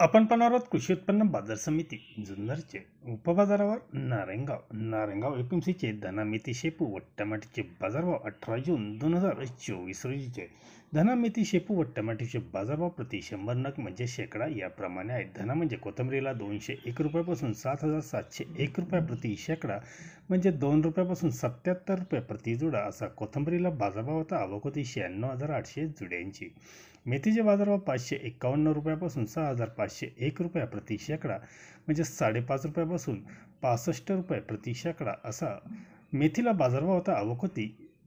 आपण पाहणार आहोत कृषी उत्पन्न बाजार समिती जुन्नरचे उपबाजारावर नारायणगाव नारायणगाव एपीएमसीचे एम धना शेपू व बाजारभाव अठरा जून दोन हजार चोवीस रोजीचे. धना मेथी शेपू व टमाटीचे बाजारभाव प्रति शंभर नग म्हणजे शेकडा याप्रमाणे आहेत धना म्हणजे कोथंबरीला दोनशे एक रुपयापासून सात हजार सातशे एक रुपया प्रति शेकडा म्हणजे दोन रुपयापासून सत्याहत्तर रुपये प्रति जुडा असा कोथंबरीला बाजारभाव होता. आवक होती शहाण्णव हजार आठशे जुड्यांची. मेथीचे बाजारभाव पाचशे एकावन्न रुपयापासून सहा हजार पाचशे पाचशे एक रुपया प्रति शेकडा म्हणजे साडेपाच रुपयापासून पासष्ट रुपये प्रति शेकडा असा मेथीला बाजारभाव होता आवक होती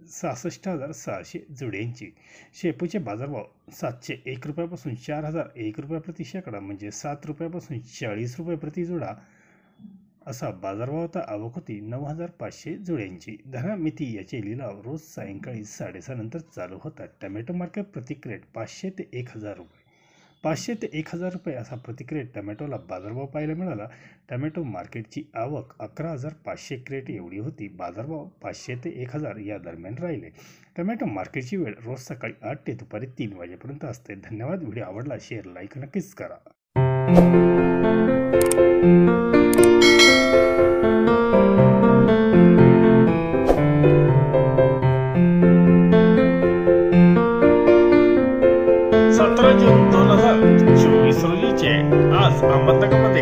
सहासष्ट हजार सहाशे जुड्यांची. शेपूचे बाजारभाव सातशे एक रुपयापासून चार हजार एक रुपया प्रति शेकडा म्हणजे सात रुपयापासून चाळीस रुपये प्रति जुडा असा बाजारभाव होता आवक होती नऊ हजार पाचशे जुड्यांची. धना मेथी याचे लिलाव रोज सायंकाळी साडेसहा नंतर चालू होतात. टमॅटो मार्केट प्रति क्रेट पाचशे ते एक हजार रुपये. पाचशे ते एक हजार रुपये असा प्रतिक्रियेत टमॅटोला बाजारभाव पाहायला मिळाला. टमॅटो मार्केटची आवक अकरा हजार पाचशे क्रेट एवढी होती. बाजारभाव पाचशे ते एक हजार या दरम्यान राहिले. टमॅटो मार्केटची वेळ रोज सकाळी आठ ते दुपारी तीन वाजेपर्यंत असते. धन्यवाद. व्हिडिओ आवडला शेअर लाईक नक्कीच करा. सतरा जून चेक आज अहमदनगरमध्ये